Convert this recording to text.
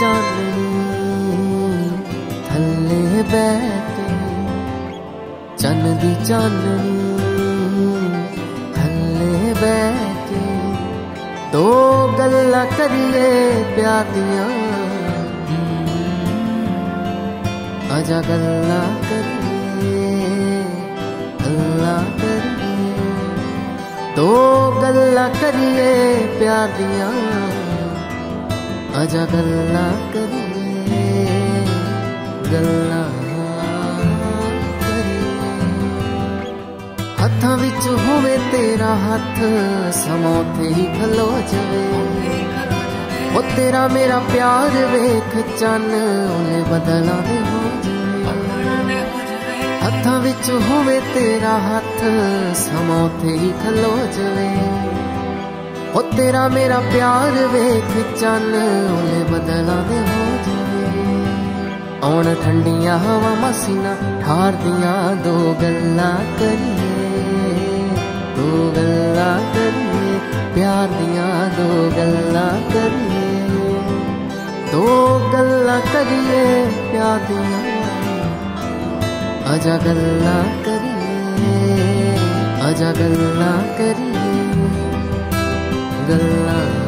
ਚਾਨਣੀ ਥੱਲੇ ਬਹਿ ਕੇ ਚੰਨ ਦੀ ਚਾਨਣੀ ਥੱਲੇ ਬਹਿ ਕੇ ਦੋ ਗੱਲਾਂ ਕਰੀਏ ਪਿਆਰ ਦੀਆਂ आजा गल्ला करिए गल्ला करिए दो गल्ला करिए प्यार दिया ਆਜਾ ਗੱਲਾਂ ਕਰੀਏ ਗੱਲਾਂ ਹੱਥਾਂ ਵਿੱਚ ਹੋਵੇ ਤੇਰਾ ਹੱਥ ਸਮੋਂ ਤੇ ਹੀ ਖਲੋ ਜਾਵੇ ਉਹ ਤੇਰਾ ਮੇਰਾ ਪਿਆਰ ਵੇਖ ਚੰਨ ਉਹਨੇ ਬਦਲਾਂ ਦੇ ਹੋ ਜਾਵੇ ਹੱਥਾਂ ਵਿੱਚ ਹੋਵੇ ਤੇਰਾ ਹੱਥ ਸਮੋਂ ਤੇ ਹੀ ਖਲੋ ਜਾਵੇ ਉਹ ਤੇਰਾ ਮੇਰਾ ਪਿਆਰ ਵੇਖ ਚੰਨ ਉਹਨੇ ਬਦਲਾਂ ਦੇ ਹੋ ਜਾਵੇ ਆਉਣ ਠੰਡੀਆਂ ਹਵਾ ਮਸੀਨਾ ਠਾਰਦੀਆਂ ਦੋ ਗੱਲਾਂ ਕਰੀਏ ਦੋ ਗੱਲਾਂ ਕਰੀਏ ਪਿਆਰ ਦੀਆਂ ਦੋ ਗੱਲਾਂ ਕਰੀਏ ਦੋ ਗੱਲਾਂ ਕਰੀਏ ਪਿਆਰ ਦੀਆਂ ਆਜਾ ਗੱਲਾਂ ਕਰੀਏ ਆਜਾ ਗੱਲਾਂ ਕਰੀਏ ਗੱਲਾਂ